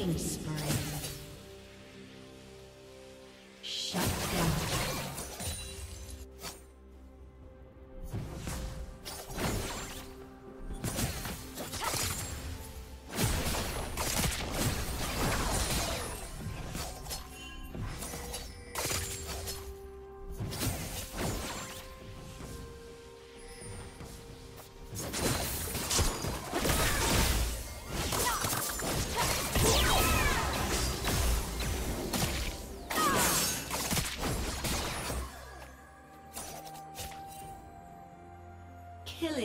Killing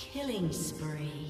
Killing spree.